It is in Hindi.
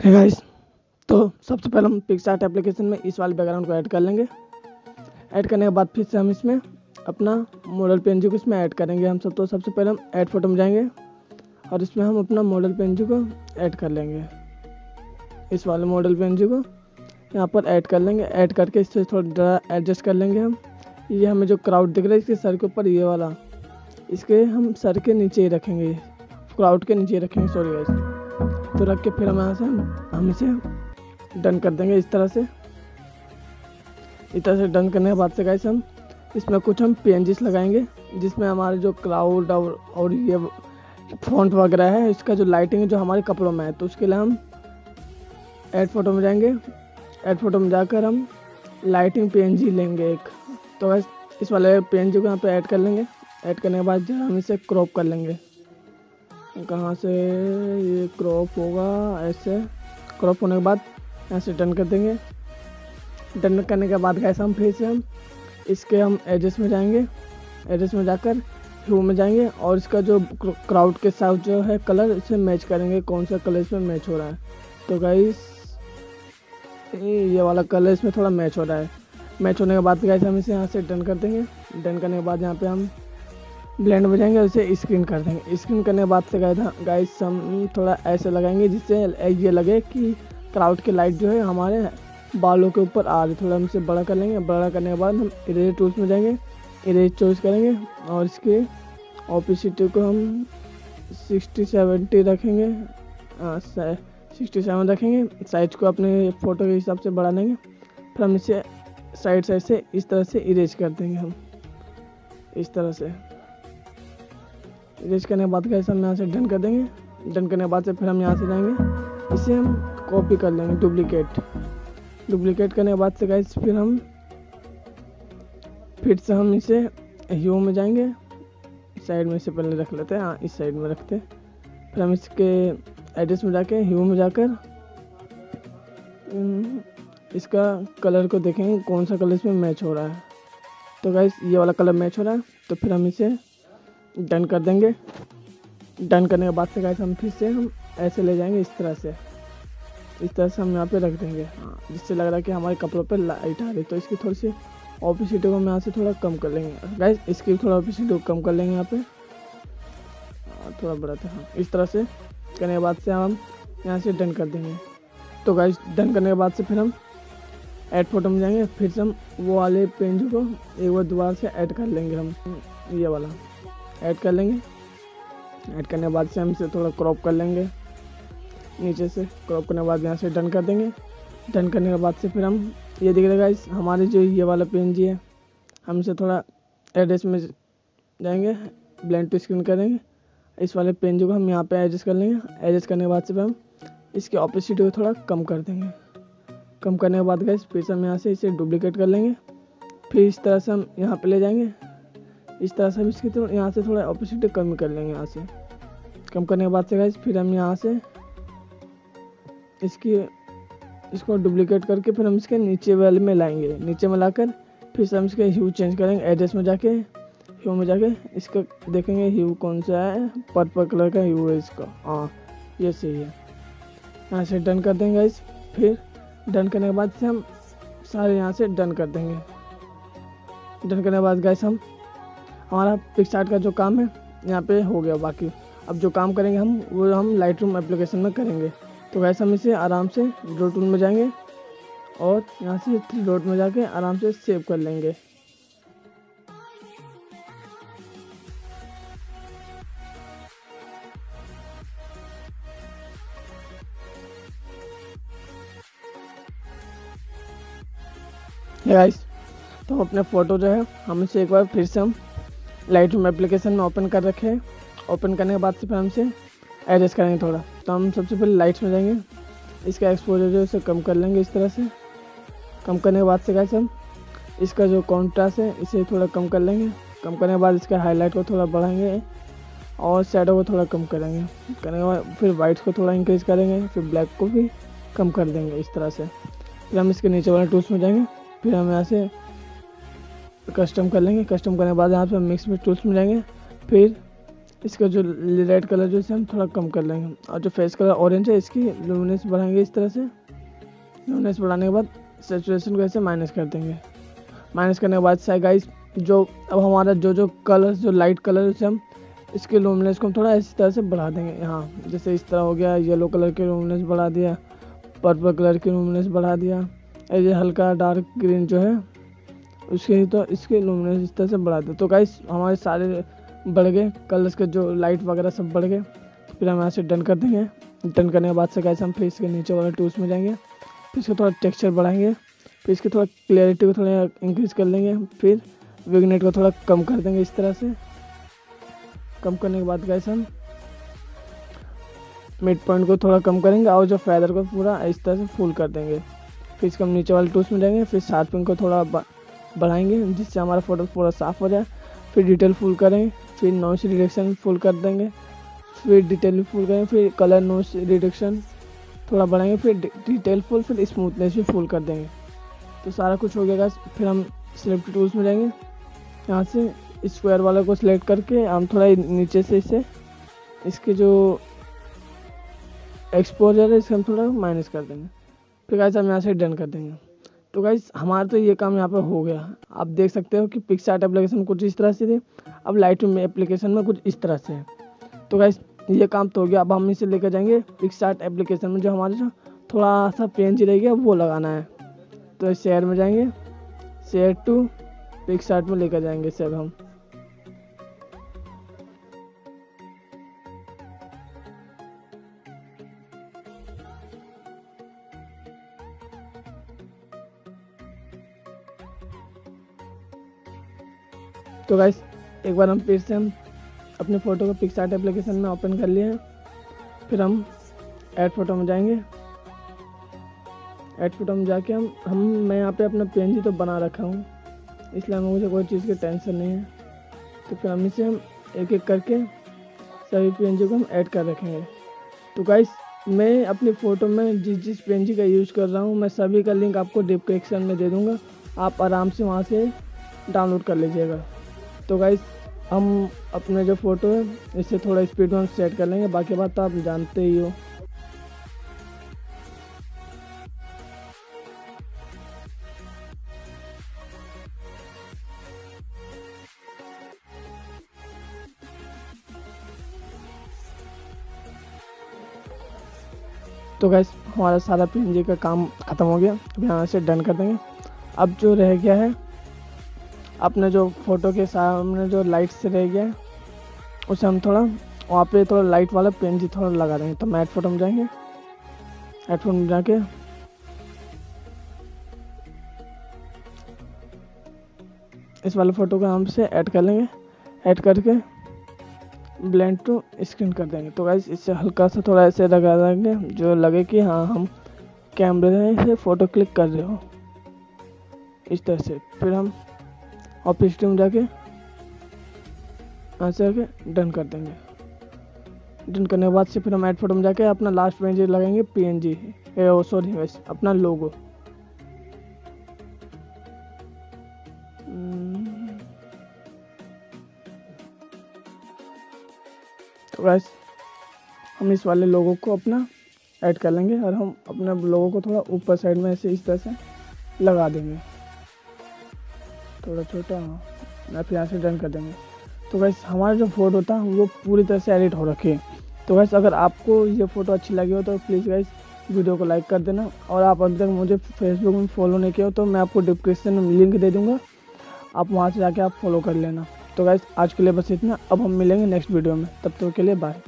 है गाइस तो सबसे पहले हम पिक्सार्ट एप्लीकेशन में इस वाले बैकग्राउंड को ऐड कर लेंगे। ऐड करने के बाद फिर से हम इसमें अपना मॉडल पेन को इसमें ऐड करेंगे। हम सब तो सबसे पहले हम ऐड फ़ोटो में जाएँगे और इसमें हम अपना मॉडल पेन को ऐड कर लेंगे। इस वाले मॉडल पेन को यहाँ पर ऐड कर लेंगे। ऐड करके इससे थोड़ा एडजस्ट कर लेंगे हम। ये हमें जो क्राउड दिख रहा है इसके सर के ऊपर ये वाला, इसके हम सर के नीचे ही रखेंगे। क्राउड के नीचे रखेंगे सॉरी गाइस तो रख के फिर हम यहाँ से हम इसे डन कर देंगे इस तरह से। इस तरह से डन करने के बाद से गाइस हम, इसमें कुछ हम पी लगाएँगे, जिसमें हमारे जो क्राउड और और ये फ्रंट वगैरह है, इसका जो लाइटिंग है, जो हमारे कपड़ों में है तो उसके लिए हम ऐड फ़ोटो में जाएँगे। एड फ़ोटो में जाकर हम लाइटिंग पी लेंगे एक। तो बस इस वाले पी को यहाँ पे ऐड कर लेंगे। ऐड करने के बाद जो हम इसे क्रॉप कर लेंगे। कहाँ से ये क्रॉप होगा? ऐसे क्रॉप होने के बाद यहाँ से डन कर देंगे। डन करने के बाद कैसे हम फिर से हम इसके हम एड्रेस में जाएँगे। एड्रेस में जाकर ह्यू में जाएँगे और इसका जो क्राउड के साथ जो है कलर इसे मैच करेंगे कौन सा कलर इसमें मैच हो रहा है। तो गाइस ये वाला कलर इसमें थोड़ा मैच हो रहा है। मैच होने के बाद गाइस हम इसे यहाँ से डन कर देंगे। डन करने के बाद यहाँ पे हम ब्लेंड में जाएँगे, उसे स्क्रीन कर देंगे। स्क्रीन करने के बाद से गए था गाइस, हम थोड़ा ऐसे लगाएँगे जिससे ये लगे कि क्राउड की लाइट जो है हमारे बालों के ऊपर आ रही थोड़ा हम इसे बड़ा कर लेंगे। बड़ा करने के बाद हम इरेज टूल्स में जाएँगे। इरेज चॉइस करेंगे और इसके ऑपोसिटी को हम सिक्सटी सेवेंटी रखेंगे। सिक्सटी सेवन रखेंगे। साइज़ को अपने फ़ोटो के हिसाब से बढ़ा लेंगे फिर हम इसे साइड साइड से इस तरह से इरेज कर देंगे हम। इस तरह से। इरेज करने के बाद कैसे हम यहाँ से डन कर देंगे। डन करने के बाद से फिर हम यहाँ से जाएँगे। इसे हम कॉपी कर लेंगे डुप्लीकेट डुप्लीकेट करने के बाद से गाइस फिर हम फिर से हम इसे ह्यू में जाएँगे। साइड में इसे पहले रख लेते हैं। हाँ इस साइड में रखते फिर हम इसके एड्रेस में जाके ह्यू में जाकर इसका कलर को देखेंगे, कौन सा कलर इसमें मैच हो रहा है। तो गाइस ये वाला कलर मैच हो रहा है। तो फिर हम इसे डन कर देंगे। डन करने के बाद से गाइस हम फिर से हम ऐसे ले जाएँगे इस तरह से। इस तरह से हम यहाँ पे रख देंगे। हाँ जिससे लग रहा है कि हमारे कपड़ों पे लाइट आ रही तो इसकी थोड़ी सी ऑपोसिटी को हम यहाँ से थोड़ा कम कर लेंगे। गाइस इसकी थोड़ा ऑपोसिटी को कम कर लेंगे यहाँ पे। हाँ, थोड़ा बड़ा था। हाँ इस तरह से करने के बाद से हम यहाँ से डन कर देंगे। तो गाइस डन करने के बाद से फिर हम ऐड फ़ोटो में जाएँगे। फिर से हम वो वाले पेंज को एक बार दोबारा से ऐड कर लेंगे हम। ये वाला। ऐड कर लेंगे। ऐड करने के बाद से हम इसे थोड़ा क्रॉप कर लेंगे। नीचे से क्रॉप करने के बाद यहाँ से डन कर देंगे। डन करने के बाद से फिर हम ये दिख रहेगा इस हमारे जो ये वाला पेन जी है, हम इसे थोड़ा एड्रेस में जाएँगे ब्लेंड टू स्क्रीन करेंगे। इस वाले पेन को हम यहाँ पे एडजस्ट कर लेंगे। एडजस्ट करने के बाद से फिर हम इसके ऑपोजिट को थोड़ा कम कर देंगे। कम करने के बाद गए फिर से हम यहाँ से इसे डुप्लीकेट कर लेंगे। फिर इस तरह से हम यहाँ पे ले जाएँगे। इस तरह से हम इसके थोड़ा यहाँ से थोड़ा ऑपोजिट कम कर लेंगे यहाँ से। कम करने के बाद से गए फिर हम यहाँ से इसकी इसको डुप्लीकेट करके फिर हम इसके नीचे वाले में लाएँगे। नीचे में लाकर फिर से हम इसके ह्यू चेंज करेंगे। एड्रेस में जाके ह्यू में जाके इसका देखेंगे ह्यू कौन सा है। पर्पल कलर का ह्यू है इसका। हाँ ये सही है। यहाँ से डन कर देंगे इस फिर डन करने के बाद से हम सारे यहाँ से डन कर देंगे। डन करने के बाद गैस हम हमारा पिक्सार्ट का जो काम है, यहाँ पे हो गया बाकी। अब जो काम करेंगे हम, वो हम लाइट रूम एप्लीकेशन में करेंगे। तो वैसे हम इसे आराम से ड्रो टूल में जाएँगे और यहाँ से थ्री डॉट में जाके आराम से सेव कर लेंगे। गाइस तो अपने फ़ोटो जो है, हम इसे एक बार फिर से हम लाइट रूम एप्लीकेशन में ओपन कर रखे ओपन करने के बाद से फिर हम इसे एडजस्ट करेंगे थोड़ा। तो हम सबसे पहले लाइट्स में जाएँगे। इसका एक्सपोजर जो है उसे कम कर लेंगे इस तरह से। कम करने के बाद से कैसे हम इसका जो कॉन्ट्रास्ट है, इसे थोड़ा कम कर लेंगे। कम करने के बाद इसका हाईलाइट को थोड़ा बढ़ाएँगे और शेडो को थोड़ा कम करेंगे। करने के बाद फिर वाइट्स को थोड़ा इंक्रीज करेंगे, फिर ब्लैक को भी कम कर देंगे इस तरह से। फिर हम इसके नीचे वाले टूल्स में जाएँगे। फिर हम यहाँ से कस्टम कर लेंगे। कस्टम करने के बाद यहाँ पे मिक्स में टूल्स में जाएँगे फिर इसका जो रेड कलर जो इसे हम थोड़ा कम कर लेंगे। और जो फेस कलर ऑरेंज है, इसकी लूमिनेस बढ़ाएँगे इस तरह से। लूमिनेस बढ़ाने के बाद सेचुरेशन को ऐसे माइनस कर देंगे। माइनस करने के बाद साइड गाइस जो अब हमारा जो जो कलर जो लाइट कलर उसे हम इसके लूमिनेस को हम थोड़ा इस तरह से बढ़ा देंगे। यहाँ, जैसे इस तरह हो गया येलो कलर के लूमिनेस बढ़ा दिया पर्पल कलर की लूमिनेस बढ़ा दिया ये हल्का डार्क ग्रीन जो है उसके तो इसके लूमिनेस इस तरह से बढ़ा दिया तो गाइस हमारे सारे बढ़ गए। कलर्स के जो लाइट वगैरह सब बढ़ गए। फिर हम यहाँ से डन कर देंगे। डन करने के बाद से गाइस हम फिर इसके नीचे वाले टूल्स में जाएँगे। फिर इसका थोड़ा टेक्सचर बढ़ाएँगे। फिर इसकी थोड़ा क्लियरिटी को थोड़ा इंक्रीज कर लेंगे। फिर विगनेट को थोड़ा कम कर देंगे इस तरह से। कम करने के बाद गैस हम मिड पॉइंट को थोड़ा कम करेंगे और जो फैदर को पूरा इस तरह से फुल कर देंगे। फिर इसको हम नीचे वाले टूल्स में जाएँगे। फिर शार्पिंग को थोड़ा बढ़ाएँगे, जिससे हमारा फ़ोटो पूरा साफ़ हो जाए। फिर डिटेल फुल करेंगे फिर नॉइस रिडक्शन फुल कर देंगे। फिर डिटेल फुल करेंगे फिर कलर नॉइस रिडक्शन थोड़ा बढ़ाएँगे, फिर डिटेल फुल फिर स्मूथनेस भी फुल कर देंगे। तो सारा कुछ हो गया फिर हम सिलेक्ट टूल्स में जाएँगे। यहाँ से स्क्वायर वाला को सिलेक्ट करके हम थोड़ा नीचे से इसे, इसके जो एक्सपोजर है इसे हम थोड़ा माइनस कर देंगे। फिर गाइस हम यहाँ से डन कर देंगे। तो गाइज़ हमारा तो ये काम यहाँ पर हो गया। आप देख सकते हो कि पिक्सार्ट एप्लीकेशन कुछ इस तरह से थे। अब लाइट में एप्लीकेशन में कुछ इस तरह से है। तो गाइज़ ये काम तो हो गया। अब हम इसे लेकर जाएँगे पिक्सार्ट एप्लीकेशन में जो हमारे जो थोड़ा सा पेन जी गया, वो लगाना है। तो शेयर में जाएँगे। शेयर टू पिक्सार्ट में लेकर जाएँगे सर हम। तो गाइस एक बार हम फिर से हम अपने फ़ोटो को पिक्सार्ट एप्लीकेशन में ओपन कर लिए हैं। फिर हम ऐड फ़ोटो में जाएँगे। ऐड फ़ोटो में जाके हम हम, मैं यहाँ पे अपना पेन तो बना रखा हूँ। इसलिए हमें मुझे कोई चीज़ की टेंशन नहीं है। तो फिर हम इसे हम एक एक करके सभी पेन को हम ऐड कर रखेंगे। तो गाइस मैं अपनी फ़ोटो में जिस जिस पेन का यूज़ कर रहा हूँ, मैं सभी का लिंक आपको डिस्क्रिप्शन में दे दूँगा। आप आराम से वहाँ से डाउनलोड कर लीजिएगा। तो गाइस हम अपने जो फ़ोटो है, इससे थोड़ा स्पीड में हम सेट कर लेंगे, बाकी बात तो आप जानते ही हो। तो गैस हमारा सारा पी का काम ख़त्म हो गया। अब यहाँ से डन कर देंगे। अब जो रह गया है अपने जो फ़ोटो के सामने जो लाइट से रह गया उसे हम थोड़ा वहाँ पे थोड़ा लाइट वाला पेन जी थोड़ा लगा देंगे तो मैट फ़ोटो में जाएँगे। एड फ़ोटो में जाके इस वाले फ़ोटो को हम से ऐड कर लेंगे। ऐड करके ब्लेंड टू स्क्रीन कर देंगे। तो गाइस इससे हल्का सा थोड़ा ऐसे लगा देंगे, जो लगे कि हाँ हम कैमरे से फ़ोटो क्लिक कर रहे हो। इस तरह से। फिर हम ऑफ़िस टीम जाके यहाँ से आके डन कर देंगे। डन करने के बाद से फिर हम एड फ़ोटो में जाके अपना लास्ट पेज लगाएँगे पी एन जी सॉरी वैसे अपना लोगो तो वैस हम इस वाले लोगों को अपना ऐड कर लेंगे और हम अपने लोगों को थोड़ा ऊपर साइड में ऐसे इस तरह से लगा देंगे। थोड़ा छोटा मैं फिर यहाँ से डन कर देंगे। तो वैसे हमारा जो फ़ोटो था वो पूरी तरह से एडिट हो रखे तो वैसे अगर आपको ये फ़ोटो अच्छी लगी हो तो प्लीज़ गाइस वीडियो को लाइक कर देना। और आप अभी तक मुझे फेसबुक में फॉलो नहीं किया हो तो मैं आपको डिस्क्रिप्शन में लिंक दे दूँगा। आप वहाँ से जाके आप फॉलो कर लेना। तो गाइस आज के लिए बस इतना। अब हम मिलेंगे नेक्स्ट वीडियो में। तब तक तो के लिए बाय